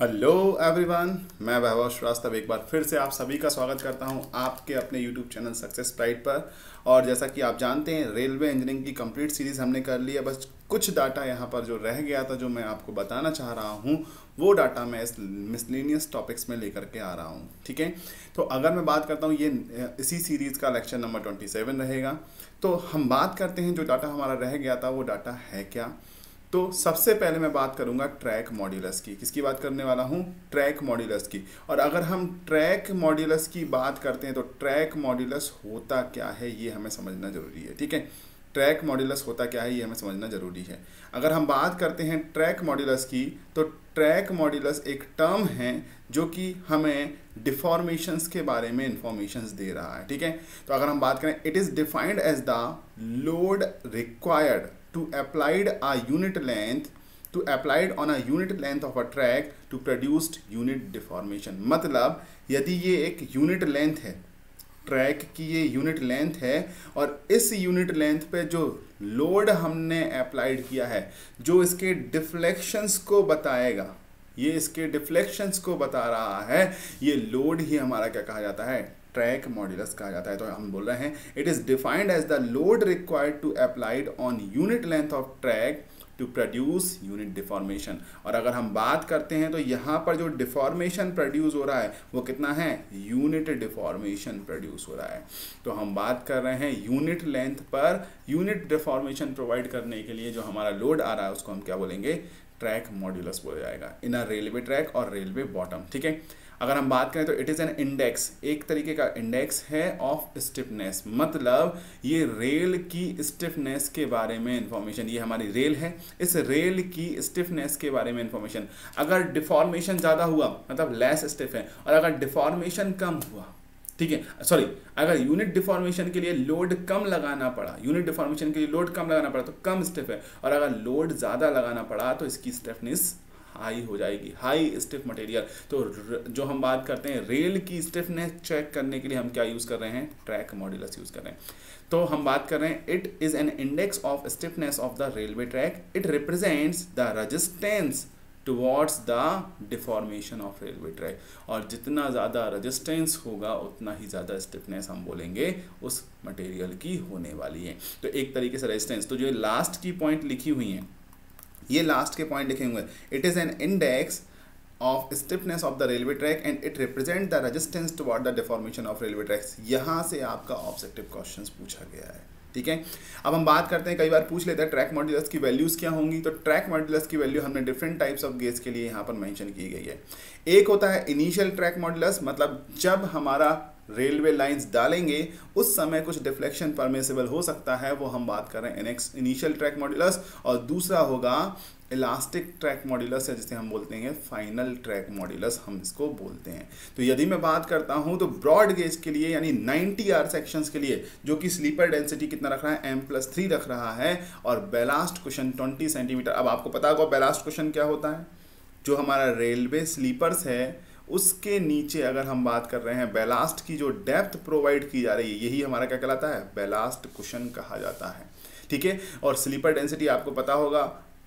Hello everyone मैं वैभव श्रीवास्तव एक बार फिर से आप सभी का स्वागत करता हूँ आपके अपने यूट्यूब चैनल सक्सेस प्राइड पर। और जैसा कि आप जानते हैं रेलवे इंजीनियरिंग की कंप्लीट सीरीज़ हमने कर ली है। बस कुछ डाटा यहाँ पर जो रह गया था, जो मैं आपको बताना चाह रहा हूँ, वो डाटा मैं इस मिसलिनियस टॉपिक्स में लेकर के आ रहा हूँ, ठीक है? तो अगर मैं बात करता हूँ, ये इसी सीरीज़ का लेक्चर नंबर ट्वेंटी रहेगा। तो हम बात करते हैं, जो डाटा हमारा रह गया था, वो डाटा है क्या? तो सबसे पहले मैं बात करूँगा ट्रैक मॉड्यूलस की। किसकी बात करने वाला हूँ? ट्रैक मॉड्यूलस की। और अगर हम ट्रैक मॉड्यूलस की बात करते हैं तो ट्रैक मॉड्यूलस होता क्या है, ये हमें समझना ज़रूरी है, ठीक है? ट्रैक मॉड्यूलस होता क्या है, ये हमें समझना ज़रूरी है। अगर हम बात करते हैं ट्रैक मॉड्यूलस की तो ट्रैक मॉड्यूलस एक टर्म है, जो कि हमें डिफॉर्मेशंस के बारे में इंफॉर्मेशन दे रहा है, ठीक है? तो अगर हम बात करें it is defined as the load required to applied a unit length, to applied on a unit length of a track to produced unit deformation. मतलब यदि ये एक यूनिट लेंथ है ट्रैक की ये यूनिट लेंथ है, और इस यूनिट लेंथ पे जो लोड हमने अप्लाइड किया है, जो इसके डिफ्लेक्शंस को बताएगा, ये इसके डिफ्लेक्शंस को बता रहा है, ये लोड ही हमारा क्या कहा जाता है? ट्रैक मॉड्यूलस कहा जाता है। तो हम बोल रहे हैं it is defined as the load required to applied on unit length of track to produce unit deformation और अगर हम बात करते हैं तो यहाँ पर जो डिफॉर्मेशन प्रोड्यूस हो रहा है, वो कितना है? यूनिट डिफॉर्मेशन प्रोड्यूस हो रहा है। तो हम बात कर रहे हैं यूनिट लेंथ पर यूनिट डिफॉर्मेशन प्रोवाइड करने के लिए जो हमारा लोड आ रहा है, उसको हम क्या बोलेंगे? ट्रैक मॉड्यूलस बोला जाएगा। इन अ रेलवे ट्रैक और रेलवे बॉटम ठीक है? अगर हम बात करें तो इट इज़ एन इंडेक्स एक तरीके का इंडेक्स है ऑफ़ स्टिफनेस मतलब ये रेल की स्टिफनेस के बारे में इंफॉर्मेशन ये हमारी रेल है. इस रेल की स्टिफनेस के बारे में इंफॉर्मेशन अगर डिफॉर्मेशन ज़्यादा हुआ मतलब लेस स्टिफ है, और अगर डिफॉर्मेशन कम हुआ, ठीक है? सॉरी अगर यूनिट डिफॉर्मेशन के लिए लोड कम लगाना पड़ा यूनिट डिफॉर्मेशन के लिए लोड कम लगाना पड़ा तो कम स्टिफ है. और अगर लोड ज़्यादा लगाना पड़ा तो इसकी स्टिफनेस हाई हो जाएगी, हाई स्टिफ मटेरियल। तो जो हम बात करते हैं, रेल की स्टिफनेस चेक करने के लिए हम क्या यूज़ कर रहे हैं? ट्रैक मॉड्यूलस यूज़ कर रहे हैं। तो हम बात कर रहे हैं, it is an index of stiffness of the railway track. It represents the resistance towards the deformation of railway track. और जितना ज़्यादा रजिस्टेंस होगा, उतना ही ज़्यादा स्टिफनेस हम बोलेंगे, उस मटेरियल की होने वाली है। तो एक तरीके से रजिस्टेंस। तो जो लास्ट की पॉइंट लिखी हुई हैं ये लास्ट के पॉइंट लिखे हुए it is an index of stiffness of the railway track and it represent the resistance toward the deformation of railway tracks यहाँ से आपका ऑब्जेक्टिव क्वेश्चन पूछा गया है। ठीक है? अब हम बात करते हैं, कई बार पूछ लेते हैं ट्रैक मॉड्यूलस की वैल्यूज़ क्या होंगी? तो ट्रैक मॉड्यूलस की वैल्यू हमने डिफरेंट टाइप्स ऑफ़ गेज के लिए यहाँ पर मेंशन की गई है। एक होता है इनिशियल ट्रैक मॉड्यूलस मतलब जब हमारा रेलवे लाइंस डालेंगे, उस समय कुछ डिफ्लेक्शन परमिसिबल हो सकता है, वो हम बात कर रहे हैं इनिशियल ट्रैक मॉड्यूलस। और दूसरा होगा इलास्टिक ट्रैक मॉड्यूलस है जिसे हम बोलते हैं फाइनल ट्रैक मॉड्यूलस, हम इसको बोलते हैं। तो यदि मैं बात करता हूँ तो ब्रॉड गेज के लिए यानी 90 आर सेक्शंस के लिए, जो कि स्लीपर डेंसिटी कितना रख रहा है, एम प्लस थ्री रख रहा है, और बेलास्ट क्वेश्चन 20 सेंटीमीटर। अब आपको पता होगा बेलास्ट क्वेश्चन क्या होता है? जो हमारा रेलवे स्लीपर्स है उसके नीचे अगर हम बात कर रहे हैं बेलास्ट की जो डेप्थ प्रोवाइड की जा रही है, यही हमारा क्या कहलाता है? बेलास्ट कुशन कहा जाता है। ठीक है? और स्लीपर डेंसिटी आपको पता होगा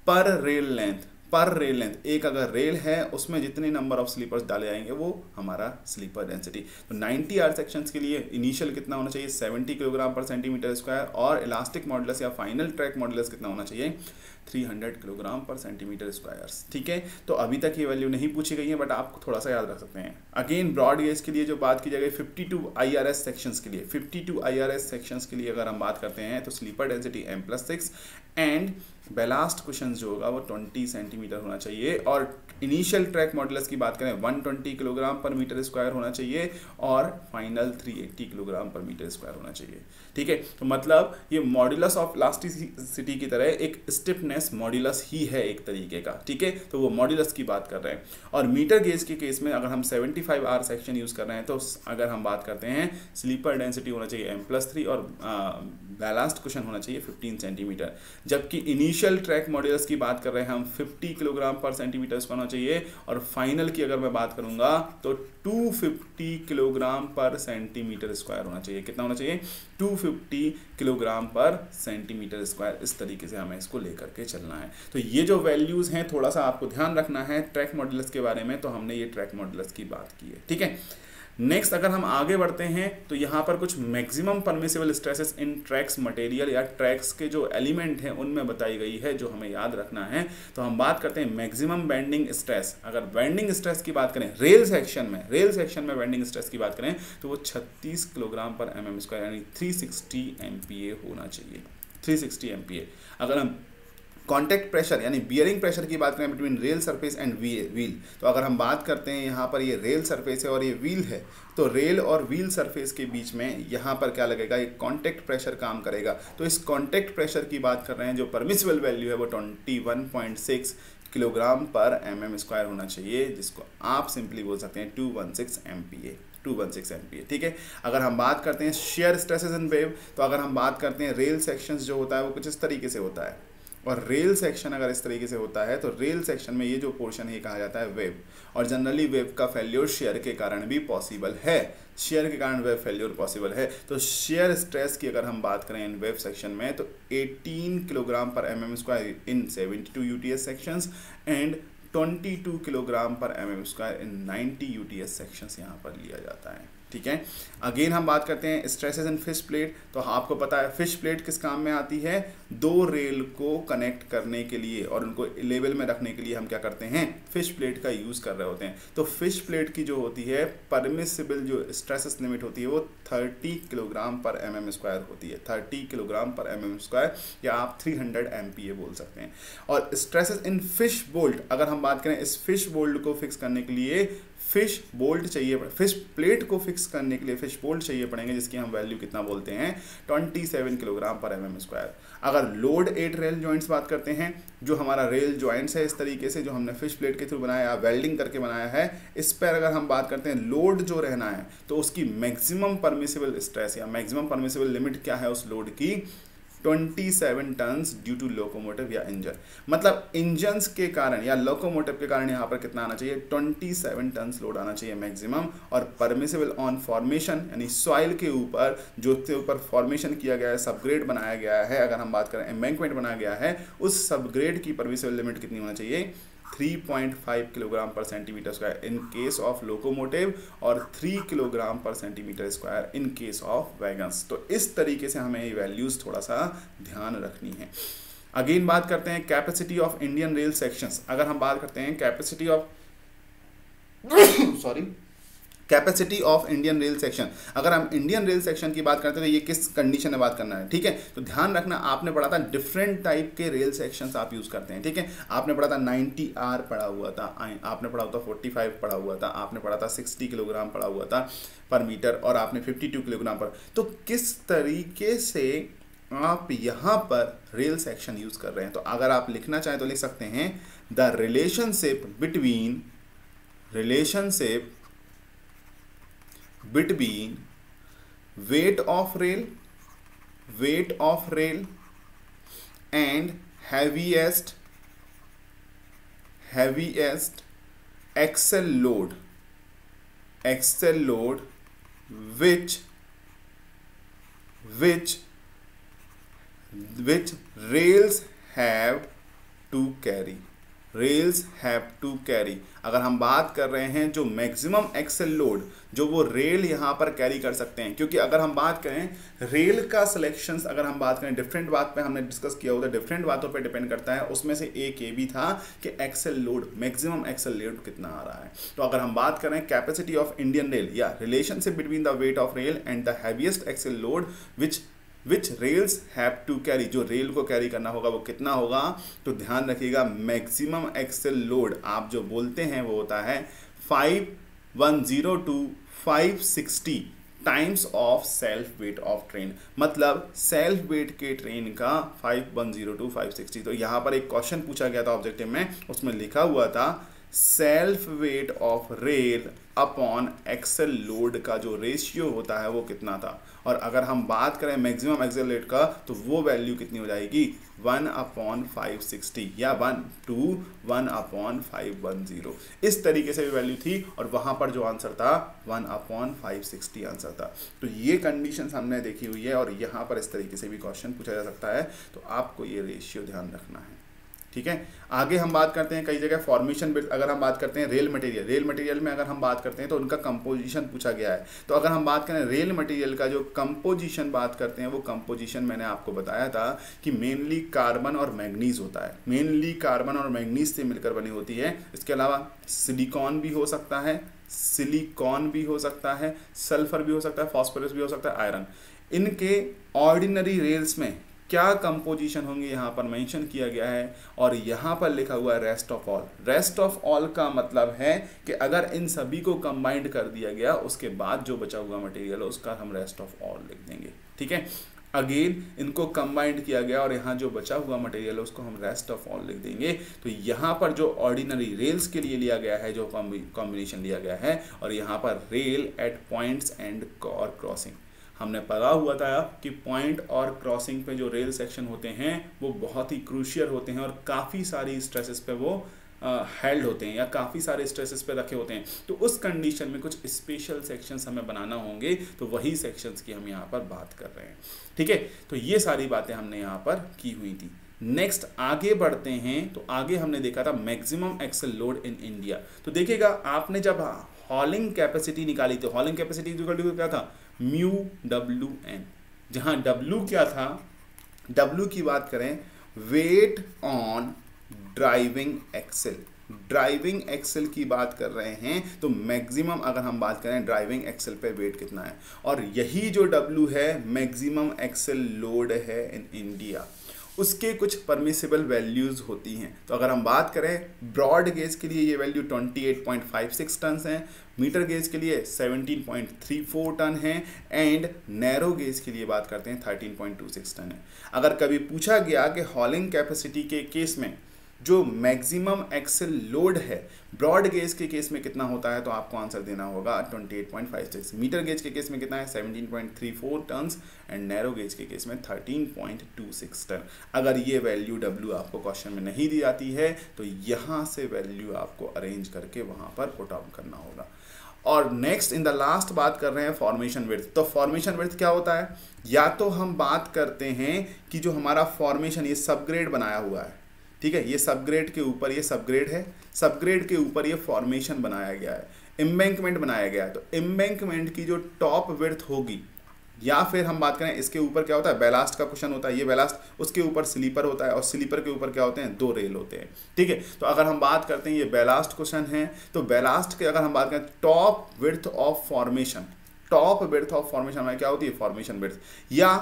per rail length per rail length एक अगर रेल है, उसमें जितने नंबर ऑफ़ स्लीपर्स डाले जाएँगे, वो हमारा स्लीपर डेंसिटी तो 90 आर सेक्शंस के लिए इनिशियल कितना होना चाहिए? 70 किलोग्राम पर सेंटीमीटर स्क्वायर और इलास्टिक मॉडल्स या फाइनल ट्रैक मॉडल्स कितना होना चाहिए? 300 किलोग्राम पर सेंटीमीटर स्क्वायर्स ठीक है? तो अभी तक ये वैल्यू नहीं पूछी गई है बट आप थोड़ा सा याद रख सकते हैं। अगेन ब्रॉड गेज के लिए जो बात की जाएगी 52 एस सेक्शंस के लिए 52 एस सेक्शंस के लिए अगर हम बात करते हैं तो sleeper density M plus six and ballast question जो होगा वो 20 सेंटीमीटर होना चाहिए और इनिशियल ट्रैक मॉडल्स की बात करें 120 किलोग्राम पर मीटर स्क्वायर होना चाहिए और फाइनल 380 किलोग्राम पर मीटर स्क्वायर होना चाहिए। ठीक है? तो मतलब ये मॉड्यूलस ऑफ़ लास्टिसिटी की तरह एक स्टिफनेस मॉड्यूलस ही है एक तरीके का। ठीक है? तो वो मॉड्यूलस की बात कर रहे हैं। और मीटर गेज के केस में अगर हम 75 आर सेक्शन यूज़ कर रहे हैं तो अगर हम बात करते हैं, स्लीपर डेंसिटी होना चाहिए एम प्लस थ्री और बैलास्ट क्वेश्चन होना चाहिए 15 सेंटीमीटर। जबकि इनिशियल ट्रैक मॉड्यूलस की बात कर रहे हैं हम 50 किलोग्राम पर सेंटीमीटर स्क्वायर चाहिए। और फाइनल की अगर मैं बात करूँगा तो 250 किलोग्राम पर सेंटीमीटर स्क्वायर होना चाहिए। कितना होना चाहिए? 250 किलोग्राम पर सेंटीमीटर स्क्वायर इस तरीके से हमें इसको लेकर के चलना है। तो ये जो वैल्यूज़ हैं, थोड़ा सा आपको ध्यान रखना है ट्रैक मॉडल्स के बारे में तो हमने ये ट्रैक मॉडल्स की बात की है। ठीक है? नेक्स्ट अगर हम आगे बढ़ते हैं तो यहाँ पर कुछ maximum permissible stresses in tracks material या ट्रैक्स के जो एलिमेंट हैं, उनमें बताई गई है, जो हमें याद रखना है। तो हम बात करते हैं मैक्सिमम बेंडिंग स्ट्रेस अगर बेंडिंग स्ट्रेस की बात करें रेल सेक्शन में रेल सेक्शन में बेंडिंग स्ट्रेस की बात करें तो वो छत्तीस किलोग्राम पर एम एम स्क्वायर यानी थ्री सिक्सटी होना चाहिए। थ्री सिक्सटी अगर हम कॉन्टैक्ट प्रेशर यानी बियरिंग प्रेशर की बात करें between rail surface and wheel तो अगर हम बात करते हैं यहाँ पर ये रेल सरफेस है और ये व्हील है तो रेल और व्हील सरफेस के बीच में यहाँ पर क्या लगेगा? एक कॉन्टैक्ट प्रेशर काम करेगा। तो इस कॉन्टैक्ट प्रेशर की बात कर रहे हैं जो परमिसिबल वैल्यू है, वो twenty one point six kilogram पर एम एम स्क्वायर होना चाहिए, जिसको आप सिंपली बोल सकते हैं two one six M P A two one six M P A ठीक है? अगर हम बात करते हैं शेयर स्ट्रेसेस इन वेव तो अगर हम बात करते हैं रेल सेक्शंस जो होता है, वो कुछ इस तरीके से होता है। और रेल सेक्शन अगर इस तरीके से होता है तो रेल सेक्शन में ये जो पोर्शन है कहा जाता है वेब और जनरली वेब का फेल्योर शेयर के कारण भी पॉसिबल है. शेयर के कारण वेब फेल्योर पॉसिबल है. तो शेयर स्ट्रेस की अगर हम बात करें इन वेब सेक्शन में तो 18 किलोग्राम पर M M square in 72 two U T S sections and 22 kilogram पर M M square in 90 U T S sections यहाँ पर लिया जाता है. ठीक है? अगेन हम बात करते हैं स्ट्रेसेस इन फ़िश प्लेट तो आपको पता है फ़िश प्लेट किस काम में आती है? दो रेल को कनेक्ट करने के लिए और उनको लेवल में रखने के लिए हम क्या करते हैं? फ़िश प्लेट का यूज़ कर रहे होते हैं। तो फ़िश प्लेट की जो होती है परमिसिबल जो स्ट्रेसेस लिमिट होती है, वो 30 किलोग्राम पर एम एम स्क्वायर होती है। 30 किलोग्राम पर एम एम स्क्वायर या आप 300 हंड्रेड एम पी ए बोल सकते हैं। और स्ट्रेसेस इन फ़िश बोल्ट अगर हम बात करें इस फ़िश बोल्ट को फिक्स करने के लिए फ़िश बोल्ट चाहिए फ़िश प्लेट को फिक्स करने के लिए फ़िश बोल्ट चाहिए पड़ेंगे, जिसकी हम वैल्यू कितना बोलते हैं 27 किलोग्राम पर एम स्क्वायर अगर लोड एट रेल जॉइंट्स बात करते हैं, जो हमारा रेल जॉइंट्स है, इस तरीके से जो हमने फ़िश प्लेट के थ्रू बनाया वेल्डिंग करके बनाया है, इस पर अगर हम बात करते हैं लोड जो रहना है तो उसकी मैक्सिमम परमिसिबल स्ट्रेस या मैक्सिमम परमिसिबल लिमिट क्या है उस लोड की? 27 टन्स ड्यू टू लोकोमोटिव या इंजन मतलब इंजन्स के कारण या लोकोमोटिव के कारण यहाँ पर कितना आना चाहिए? 27 टन्स लोड आना चाहिए मैक्सिमम और परमिसेबल ऑन फॉर्मेशन यानी सॉइल के ऊपर जो के ऊपर फॉर्मेशन किया गया है सबग्रेड बनाया गया है। अगर हम बात करें एम्बैंकमेंट बनाया गया है, उस सबग्रेड की परमिसेबल लिमिट कितनी होना चाहिए? 3.5 किलोग्राम पर centimetre square in case of locomotive और 3 किलोग्राम पर centimetre square in case of wagons तो इस तरीके से हमें ये वैल्यूज़ थोड़ा सा ध्यान रखनी है। अगेन बात करते हैं capacity of Indian rail sections अगर हम बात करते हैं capacity of sorry capacity of Indian rail section अगर हम इंडियन रेल सेक्शन की बात करते हैं तो ये किस कंडीशन में बात करना है? ठीक है? तो ध्यान रखना, आपने पढ़ा था डिफरेंट टाइप के रेल सेक्शन आप यूज़ करते हैं, ठीक है? आपने पढ़ा था नाइन्टी आर पढ़ा हुआ था आपने पढ़ा हुआ था फोर्टी फाइव पढ़ा हुआ था, आपने पढ़ा था सिक्सटी किलोग्राम पढ़ा हुआ था पर मीटर और आपने फिफ्टी टू किलोग्राम पर। तो किस तरीके से आप यहाँ पर रेल सेक्शन यूज़ कर रहे हैं? तो अगर आप लिखना चाहें तो लिख सकते हैं the relationship between relationship between weight of rail weight of rail and heaviest heaviest axle load. Axle load which which which rails have to carry rails have to carry अगर हम बात कर रहे हैं जो मैक्सिमम एक्सेल लोड जो वो rail यहाँ पर कैरी कर सकते हैं, क्योंकि अगर हम बात करें रेल का सिलेक्शन अगर हम बात करें डिफरेंट बात पे हमने डिस्कस किया होता है डिफरेंट बातों पे डिपेंड करता है, उसमें से एक ये भी था कि axle load maximum axle load कितना आ रहा है। तो अगर हम बात करें कैपेसिटी ऑफ़ इंडियन रेल या relationship between the weight of rail and the heaviest axle load which which rails have to carry जो रेल को कैरी करना होगा, वो कितना होगा? तो ध्यान रखिएगा मैक्सिमम एक्सेल लोड आप जो बोलते हैं, वो होता है five one zero to five sixty times of self weight of train मतलब सेल्फ वेट के ट्रेन का five one zero to five sixty तो यहाँ पर एक क्वेश्चन पूछा गया था ऑब्जेक्टिव में, उसमें लिखा हुआ था self weight of rail upon axle load का जो रेशियो होता है वो कितना था? और अगर हम बात करें मैक्सिमम एक्सेल लोड का तो वो वैल्यू कितनी हो जाएगी? वन अपॉन फाइव सिक्सटी या one, two, one upon five one zero. इस तरीके से भी वैल्यू थी और वहाँ पर जो आंसर था, one upon five sixty answer था। तो ये कंडीशन हमने देखी हुई है और यहाँ पर इस तरीके से भी क्वेश्चन पूछा जा सकता है। तो आपको ये रेशियो ध्यान रखना है। ठीक है? आगे हम बात करते हैं कई जगह फॉर्मेशन अगर हम बात करते हैं रेल मटेरियल रेल मटेरियल में अगर हम बात करते हैं तो उनका कंपोजिशन पूछा गया है। तो अगर हम बात करें रेल मटेरियल का जो कंपोजिशन बात करते हैं, वो कंपोजिशन मैंने आपको बताया था कि मेनली कार्बन और मैग्नीज होता है। मेनली कार्बन और मैग्नीज से मिलकर बनी होती है। इसके अलावा सिलिकॉन भी हो सकता है सिलिकॉन भी हो सकता है सल्फ़र भी हो सकता है फॉस्फोरस भी हो सकता है आयरन इनके ऑर्डिनरी रेल्स में क्या कंपोजिशन होंगे यहाँ पर मेंशन किया गया है और यहाँ पर लिखा हुआ है rest of all rest of all का मतलब है कि अगर इन सभी को कंबाइंड कर दिया गया, उसके बाद जो बचा हुआ मटेरियल है, उसका हम रेस्ट ऑफ़ ऑल लिख देंगे। ठीक है? अगेन इनको कंबाइंड किया गया और यहाँ जो बचा हुआ मटेरियल है, उसको हम रेस्ट ऑफ़ ऑल लिख देंगे। तो यहाँ पर जो ऑर्डिनरी रेल्स के लिए लिया गया है, जो कॉम्बिनेशन लिया गया है, और यहाँ पर रेल एट पॉइंट्स एंड और क्रॉसिंग हमने पढ़ा हुआ था कि पॉइंट और क्रॉसिंग पे जो रेल सेक्शन होते हैं, वो बहुत ही क्रूशियल होते हैं और काफ़ी सारी स्ट्रेसेस पे वो हेल्ड होते हैं या काफ़ी सारे स्ट्रेसेस पे रखे होते हैं। तो उस कंडीशन में कुछ स्पेशल सेक्शंस हमें बनाना होंगे तो वही सेक्शंस की हम यहाँ पर बात कर रहे हैं। ठीक है? तो ये सारी बातें हमने यहाँ पर की हुई थी। नेक्स्ट आगे बढ़ते हैं तो आगे हमने देखा था maximum axle load in India तो देखिएगा, आपने जब हॉलिंग कैपेसिटी निकाली थी हॉलिंग कैपेसिटी क्या था? Mu W N. जहाँ डब्ल्यू क्या था? डब्ल्यू की बात करें, weight on driving axle. Driving axle की बात कर रहे हैं तो मैक्सिमम अगर हम बात करें, ड्राइविंग एक्सेल पे वेट कितना है? और यही जो डब्ल्यू है, मैक्सिमम एक्सेल लोड है इन इंडिया। उसके कुछ परमिसिबल वैल्यूज़ होती हैं। तो अगर हम बात करें ब्रॉड गेज के लिए ये वैल्यू 28.56 टन हैं मीटर गेज के लिए 17.34 टन है एंड नैरो गेज के लिए बात करते हैं 13.26 टन है। अगर कभी पूछा गया कि हॉलिंग कैपेसिटी के केस में जो मैक्सिमम एक्सेल लोड है, ब्रॉड गेज के केस में कितना होता है तो आपको आंसर देना होगा 28.56 मीटर गेज के केस में कितना है? 17.34 टन्स एंड नैरो गेज के केस में 13.26 टन अगर ये वैल्यू डब्ल्यू आपको क्वेश्चन में नहीं दी जाती है तो यहाँ से वैल्यू आपको अरेंज करके वहाँ पर पुट आउट करना होगा। और नेक्स्ट इन द लास्ट बात कर रहे हैं फॉर्मेशन विर्थ तो फॉर्मेशन विर्थ क्या होता है? या तो हम बात करते हैं कि जो हमारा फॉर्मेशन ये सबग्रेड बनाया हुआ है ठीक है, ये सबग्रेड के ऊपर ये सबग्रेड है सबग्रेड के ऊपर ये फॉर्मेशन बनाया गया है इम्बैंकमेंट बनाया गया है। तो इम्बैंकमेंट की जो टॉप विर्थ होगी, या फिर हम बात करें इसके ऊपर क्या होता है बेलास्ट का क्वेश्चन होता है, ये बेलास्ट उसके ऊपर स्लीपर होता है, और स्लीपर के ऊपर क्या होते हैं, दो रेल होते हैं, ठीक है? तो अगर हम बात करते हैं, ये बेलास्ट क्वेश्चन है तो बेलास्ट के अगर हम बात करें top width of formation top width of formation हमारी क्या होती है फॉर्मेशन विर्थ या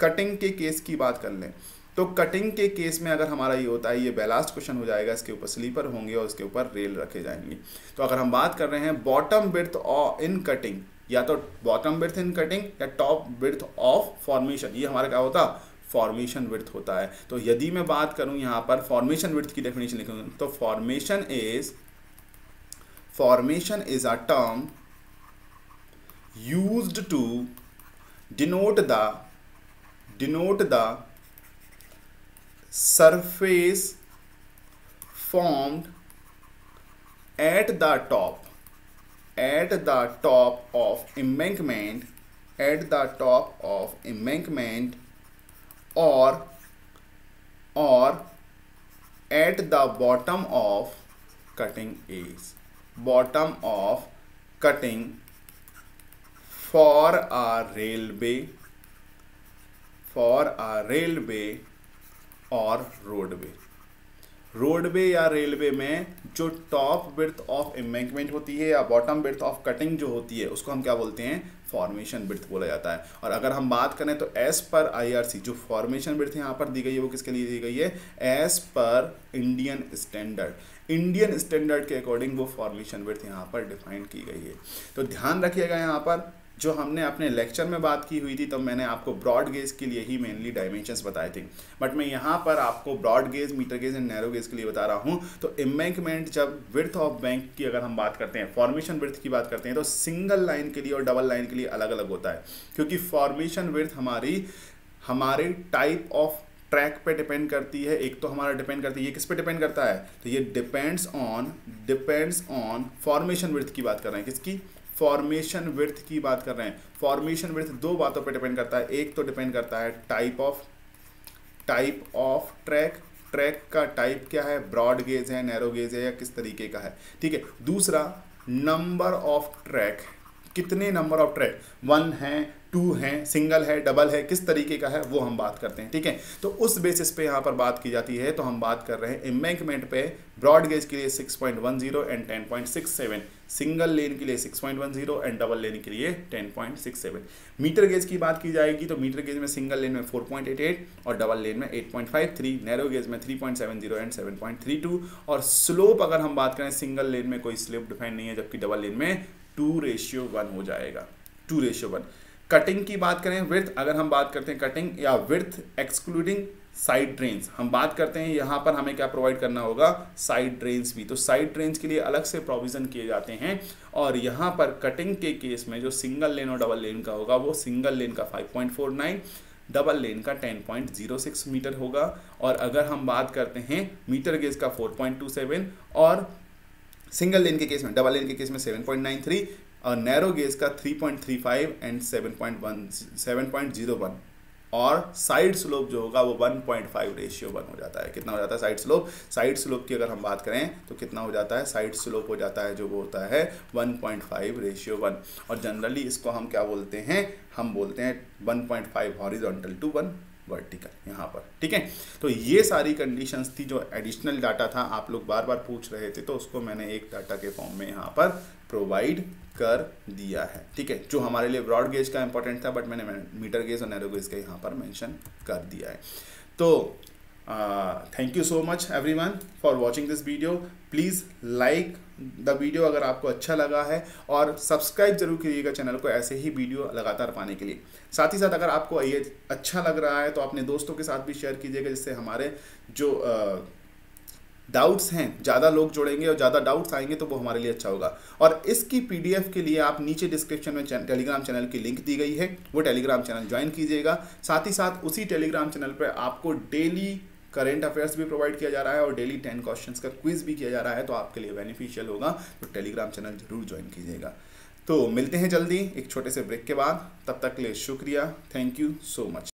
कटिंग के केस की बात कर लें तो कटिंग के केस में अगर हमारा ये होता है, ये बेलास्ट क्वेश्चन हो जाएगा, इसके ऊपर स्लीपर होंगे और इसके ऊपर रेल रखे जाएँगे। तो अगर हम बात कर रहे हैं बॉटम बिर्थ इन कटिंग या तो बॉटम बिर्थ इन कटिंग या टॉप बिर्थ ऑफ़ फॉर्मेशन ये हमारा क्या होता? फॉर्मेशन विर्थ होता है। तो यदि मैं बात करूँ यहाँ पर फॉर्मेशन विर्थ की डेफिनेशन लिखूँगा तो formation is formation is a term used to denote the denote the surface formed at the top at the top of embankment at the top of embankment or or at the bottom of cutting is. Bottom of cutting for a railway for a railway और roadway. Roadway या railway में जो top बिर्थ of embankment होती है या bottom बिर्थ of cutting जो होती है, उसको हम क्या बोलते हैं? फॉर्मेशन बिर्थ बोला जाता है। और अगर हम बात करें तो एज पर आईआरसी जो फॉर्मेशन बिर्थ यहाँ पर दी गई है, वो किसके लिए दी गई है? As per Indian standard Indian standard के अकॉर्डिंग वो फॉर्मेशन बिर्थ यहाँ पर डिफाइन की गई है। तो ध्यान रखिएगा यहाँ पर जो हमने अपने लेक्चर में बात की हुई थी तो मैंने आपको ब्रॉड गेज के लिए ही मेनली डायमेंशंस बताए थे। बट मैं यहाँ पर आपको broad gauge metre gauge and narrow gauge के लिए बता रहा हूँ। तो एम्बैंकमेंट जब विर्थ ऑफ़ बैंक की अगर हम बात करते हैं फॉर्मेशन विर्थ की बात करते हैं तो सिंगल लाइन के लिए और डबल लाइन के लिए अलग अलग होता है। क्योंकि फॉर्मेशन विर्थ हमारी, हमारे टाइप ऑफ़ ट्रैक पे डिपेंड करती है। एक तो हमारा डिपेंड करती है, ये किस पे डिपेंड करता है? तो ये depends on depends on formation width की बात कर रहे हैं। किसकी? फॉर्मेशन विर्थ की बात कर रहे हैं। फॉर्मेशन विर्थ दो बातों पर डिपेंड करता है। एक तो डिपेंड करता है type of type of track track का टाइप क्या है? ब्रॉड गेज है नैरो गेज है या किस तरीके का है। ठीक है? दूसरा नंबर ऑफ़ ट्रैक कितने नंबर ऑफ़ ट्रैक वन है टू है, सिंगल है, डबल है, किस तरीके का है, वो हम बात करते हैं, ठीक है? तो उस बेसिस पे यहाँ पर बात की जाती है तो हम बात कर रहे हैं एम्बैंकमेंट पे ब्रॉड गेज के लिए 6.10 एंड 10.67 सिंगल लेन के लिए 6.10 एंड डबल लेन के लिए 10.67 मीटर गेज की बात की जाएगी तो मीटर गेज में सिंगल लेन में 4.88 और डबल लेन में 8.53 नैरो गेज में 3.70 एंड 7.32 और स्लोप अगर हम बात करें सिंगल लेन में कोई स्लोप डिफाइन नहीं है, जबकि डबल लेन में टू रेशियो वन हो जाएगा टू रेशियो वन कटिंग की बात करें विर्थ अगर हम बात करते हैं कटिंग या विर्थ एक्सक्लूडिंग साइड ड्रेन्स हम बात करते हैं यहाँ पर हमें क्या प्रोवाइड करना होगा? साइड ड्रेन्स भी। तो साइड ड्रेन्स के लिए अलग से प्रोविज़न किए जाते हैं और यहाँ पर कटिंग के केस में जो सिंगल लेन और डबल लेन का होगा, वो सिंगल लेन का 5.49 डबल लेन का 10.06 मीटर होगा और अगर हम बात करते हैं मीटर गेज का 4.27 और सिंगल लेन के केस में डबल लेन के केस में 7.93 और नैरो गेज का 3.35 एंड 7.1 7.01 और साइड स्लोप जो होगा वो 1.5 रेशियो वन हो जाता है। कितना हो जाता है साइड स्लोप साइड स्लोप की अगर हम बात करें तो कितना हो जाता है? साइड स्लोप हो जाता है जो वो होता है 1.5 रेशियो वन और जनरली इसको हम क्या बोलते हैं? हम बोलते हैं 1.5 हॉरिजॉन्टल टू वन वर्टिकल यहाँ पर। ठीक है? तो ये सारी कंडीशंस थी जो एडिशनल डाटा था। आप लोग बार बार पूछ रहे थे तो उसको मैंने एक डाटा के फॉर्म में यहाँ पर प्रोवाइड कर दिया है। ठीक है, जो हमारे लिए ब्रॉड गेज का इंपॉर्टेंट था बट मैंने मीटर गेज और नैरो गेज का यहाँ पर मेंशन कर दिया है। तो thank you so much everyone for watching this video please like the video अगर आपको अच्छा लगा है और सब्सक्राइब ज़रूर कीजिएगा चैनल को ऐसे ही वीडियो लगातार पाने के लिए। साथ ही साथ अगर आपको ये अच्छा लग रहा है तो अपने दोस्तों के साथ भी शेयर कीजिएगा, जिससे हमारे जो डाउट्स हैं, ज़्यादा लोग जोड़ेंगे और ज़्यादा डाउट्स आएँगे तो वो हमारे लिए अच्छा होगा। और इसकी पीडीएफ के लिए आप नीचे डिस्क्रिप्शन में टेलीग्राम चैनल की लिंक दी गई है, वो टेलीग्राम चैनल ज्वाइन कीजिएगा। साथ ही साथ उसी टेलीग्राम चैनल पर आपको डेली करेंट अफेयर्स भी प्रोवाइड किया जा रहा है और डेली टेन क्वेश्चंस का क्विज भी किया जा रहा है तो आपके लिए बेनिफिशियल होगा तो टेलीग्राम चैनल ज़रूर ज्वाइन कीजिएगा। तो मिलते हैं जल्दी, एक छोटे से ब्रेक के बाद, तब तक के लिए शुक्रिया थैंक यू सो मच